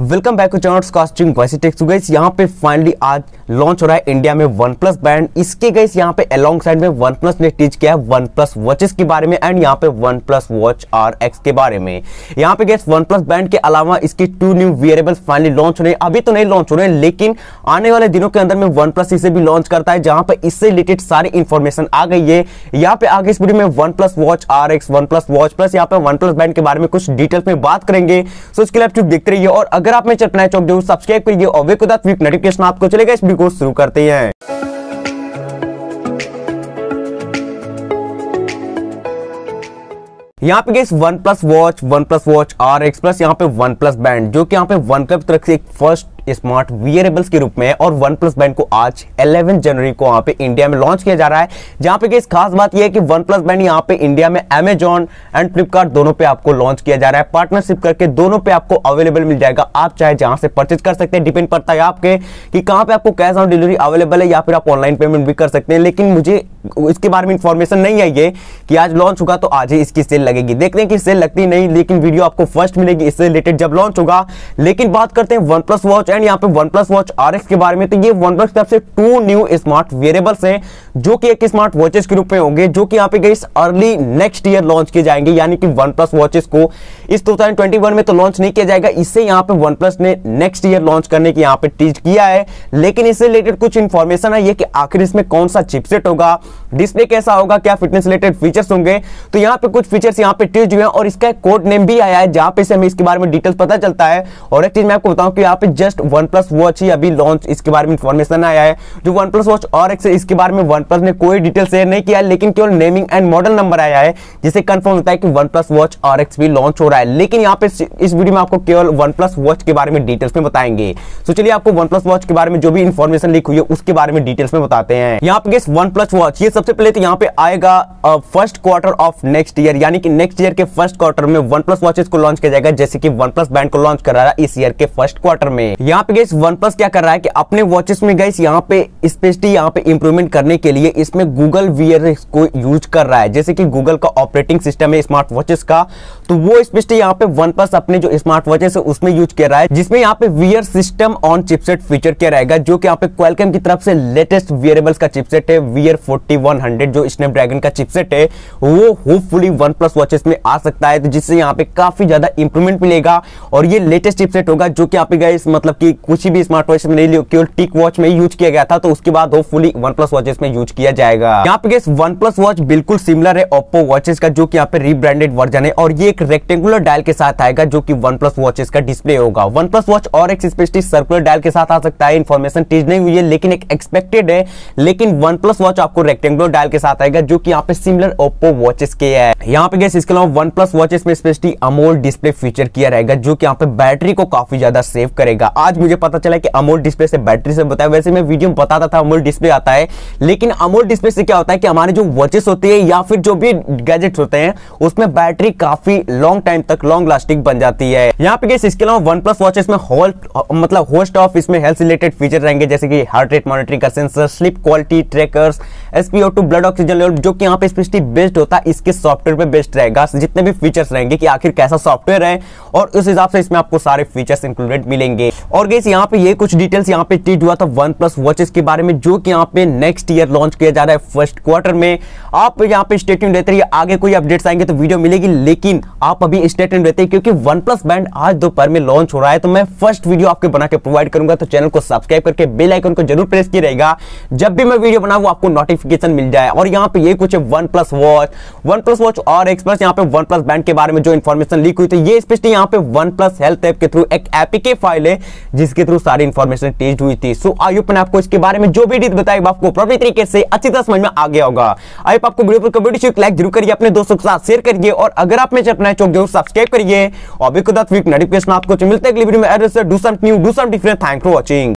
Welcome back to channel casting वैसे takes guys यहाँ पे फाइनली आज लॉन्च हो रहा है इंडिया में वन प्लस बैंड इसके गाइस यहाँ पे अलोंग साइड में वन प्लस ने टीच किया है वन प्लस वॉचेस के बारे में एंड यहाँ पे one plus watch R X के बारे में। यहाँ पे गैस वन प्लस बैंड के अलावा इसकी two new wearables finally launch हो रहे हैं। अभी तो नहीं लॉन्च हो रहे हैं, लेकिन आने वाले दिनों के अंदर में वन प्लस इसे भी लॉन्च करता है, जहाँ पर इससे रिलेटेड सारी इंफॉर्मेशन आ गई है। यहाँ पे आगे इस वीडियो में OnePlus watch R X OnePlus watch plus यहाँ पे वन प्लस बैंड के बारे में कुछ डिटेल्स में बात करेंगे। सो इसके लिए आप देखते रहिए और अगर आप मेरे चैनल चौक ज़रूर सब्सक्राइब करिए और वे खुदा नोटिफिकेशन आपको चलेगा, इस वीडियो को शुरू करते हैं। यहाँ पे गई OnePlus watch OnePlus watch R X plus यहाँ पे वन प्लस बैंड जो कि यहाँ पे वन प्लस तरफ़ से एक फ़र्स्ट स्मार्ट वियरेबल्स के रूप में और वन प्लस बैंड को आज 11 जनवरी को वहाँ पे इंडिया में लॉन्च किया जा रहा है। जहाँ पे इस खास बात यह है कि वन प्लस बैंड यहाँ पे इंडिया में अमेजॉन एंड फ्लिपकार्ट दोनों पे आपको लॉन्च किया जा रहा है। पार्टनरशिप करके दोनों पे आपको अवेलेबल मिल जाएगा। आप चाहे जहाँ से परचेज कर सकते हैं डिपेंड पड़ता है आपके कि कहाँ पे आपको कैश ऑन डिलीवरी अवेलेबल है या फिर आप ऑनलाइन पेमेंट भी कर सकते हैं। लेकिन मुझे इसके बारे में इंफॉर्मेशन नहीं आई है कि आज लॉन्च होगा तो आज ही इसकी सेल लगेगी। देखते हैं कि सेल लगती नहीं, लेकिन वीडियो आपको फ़र्स्ट मिलेगी। इससे रिलेटेड जब लॉन्च होगा, लेकिन बात करते हैं वन प्लस वॉच एंड यहाँ पे वन प्लस वॉच आर के बारे में तो ये वन प्लस तरफ़ से टू न्यू स्मार्ट वेरिएबल्स हैं, जो कि एक स्मार्ट वॉचेस के रूप में होंगे, जो कि यहाँ पे गई अर्ली नेक्स्ट ईयर लॉन्च किए जाएँगे, यानी कि वन प्लस वॉचेस को। इस 2021 में तो लॉन्च नहीं किया जाएगा इससे यहाँ पे वन प्लस ने नेक्स्ट ईयर लॉन्च करने की यहाँ पे टीच किया है। लेकिन इससे रिलेटेड कुछ इंफॉर्मेशन है कि आखिर इसमें कौन सा चिपसेट होगा डिस्प्ले कैसा होगा, क्या फिटनेस रिलेटेड फीचर्स होंगे। तो यहाँ पे कुछ फीचर्स यहाँ पे टीच हुए हैं, और इसका कोड नेम भी आया है, जहाँ पे हमें इसके बारे में डिटेल्स पता चलता है। और एक चीज़ मैं आपको बताऊँ कि यहाँ पे जस्ट वन प्लस वॉच ही अभी लॉन्च इसके बारे में इंफॉर्मेशन आया है। जो वन प्लस वॉच और एक्स इसके बारे में वन प्लस ने कोई डिटेल शेयर नहीं किया, लेकिन केवल नेमिंग एंड मॉडल नंबर आया है, जिसे कंफर्म होता है कि वन प्लस वॉच और एक्स भी लॉन्च हो रहा है। लेकिन यहाँ पे इस वीडियो में आपको केवल वन प्लस वॉच के बारे में डिटेल्स में बताएँगे। तो चलिए आपको वन प्लस वॉच के बारे में जो भी इंफॉर्मेशन लिख हुई है, उसके बारे में डिटेल्स में बताते हैं। यहाँ पे वन प्लस वॉच ये सबसे पहले तो यहाँ पे आएगा first quarter of next year यानी कि नेक्स्ट ईयर के फ़र्स्ट क्वार्टर में वन प्लस वॉचेस को लॉन्च किया जाएगा, जैसे कि वन प्लस बैंड को लॉन्च कर रहा है इस ईयर के फ़र्स्ट क्वार्टर में। यहाँ पे गैस वन प्लस क्या कर रहा है कि अपने वॉचेस में गैस यहाँ पे स्पेशली यहाँ पे इंप्रूवमेंट करने के लिए इसमें गूगल वीयर को यूज़ कर रहा है। जैसे कि गूगल का ऑपरेटिंग सिस्टम है स्मार्ट वॉचेस का तो वो स्पेशली यहाँ पे वन प्लस अपने जो स्मार्ट वॉचेस है, उसमें यूज़ कर रहा है, जिसमें यहाँ पे Wear system on chipset feature किया रहेगा, जो कि यहाँ पे क्वेलकम की तरफ़ से लेटेस्ट वियरेबल्स का चिपसेट है वियर फोर्टी जो स्नैपड्रैगन का चिपसेट है, वो होपफुली वन प्लस वॉचेस में आ सकता है तो जिससे यहाँ पे काफ़ी ज़्यादा इंप्रूवमेंट मिलेगा, और ये लेटेस्ट चिपसेट होगा, जो कि यहाँ पे गए मतलब कि कुछ भी स्मार्ट वॉच में ले नहीं केवल टिक वॉच में यूज़ किया गया था तो उसके बाद होपफुली वन प्लस वॉचेस में यूज़ किया जाएगा। यहाँ पे वन प्लस वॉच बिल्कुल सिमिलर है ओप्पो वॉचेस का, जो कि यहाँ पे रीब्रांडेड वर्जन है, और ये एक रेक्टेंगुलर डायल के साथ आएगा, जो कि वन प्लस वॉचेस का डिस्प्ले होगा। वन प्लस वॉच और एक स्पेशली सर्कुलर डायल के साथ आ सकता है इन्फॉर्मेशन टीज नहीं हुई है, लेकिन एक एक्सपेक्टेड है, लेकिन वन प्लस वॉच आपको रेक्टेंगुलर डायल के साथ आएगा, जो कि यहाँ पे सिमिलर ओप्पो वॉचेस के है। यहाँ पे गैस इसके अलावा वन प्लस वॉचेस में स्पेशली अमोल डिस्प्ले फीचर किया रहेगा, जो कि यहाँ पे बैटरी को काफ़ी ज़्यादा सेव करेगा। आज मुझे पता चला कि अमोल डिस्प्ले से बैटरी से बताया, वैसे मैं वीडियो में बताता था अमोल डिस्प्ले आता है, लेकिन अमोल डिस्प्ले से क्या होता है कि हमारे जो वॉचेस होते हैं या फिर जो भी गैजेट्स होते हैं, उसमें बैटरी काफ़ी लॉन्ग टाइम तक लॉन्ग लास्टिंग बन जाती है। यहाँ पे इसके अलावा वन प्लस वॉचेस में होल्ट मतलब होस्ट ऑफ़ इसमें हेल्थ रिलेटेड फीचर रहेंगे, जैसे कि हार्ट रेट मॉनिटरिंग का sensor sleep quality trackers SPO two blood oxygen level जो कि यहाँ पे स्पेशली बेस्ड होता है, इसके सॉफ्टवेयर पे बेस्ड रहेगा। जितने भी फीचर्स रहेंगे कि आखिर कैसा सॉफ्टवेयर है, और उस हिसाब से इसमें आपको सारे फीचर्स इंक्लूडेड मिलेंगे। और गैस यहाँ पे ये कुछ डिटेल्स यहाँ पे ट्वीट हुआ था वन प्लस वॉचेस के बारे में, जो कि यहाँ पे नेक्स्ट ईयर लॉन्च किया जा रहा है फ़र्स्ट क्वार्टर में। आप यहाँ पे स्टेटमेंट रहते रहिए, आगे कोई अपडेट्स आएँगे तो वीडियो मिलेगी, लेकिन आप अभी स्टेटमेंट रहते क्योंकि वन प्लस बैंड आज दोपहर में लॉन्च हो रहा है तो मैं फ़र्स्ट वीडियो आपके बना के प्रोवाइड करूँगा तो चैनल को सब्सक्राइब करके बेल आइकन को ज़रूर प्रेस किया रहेगा। जब भी मैं वीडियो बनाऊँ आपको नोटिफिकेशन मिल जाए। और यहाँ पे ये कुछ है one plus watch one plus watch और एक्सप्रेस यहाँ पे वन प्लस बैंड के बारे में जो इन्फॉर्मेशन लीक हुई थी, ये स्पेशली यहाँ पे वन प्लस हेल्थ ऐप के थ्रू एक एपीके फ़ाइल है जिसके थ्रू सारी इन्फॉर्मेशन टेस्ट हुई थी। सो आई होप आपको इसके बारे में जो भी डीट बताई आपको प्रॉपर तरीके से अच्छी तरह समझ में आ गया होगा। आई आपको वीडियो पर लाइक ज़रूर करिए, अपने दोस्तों के साथ शेयर करिए, और अगर आप मेरे अपना चौक ज़रूर सब्सक्राइब करिए। और भी खुद नोटिफिकेशन आपको मिलते हैं डिफरेंट थैंक फॉर वॉचिंग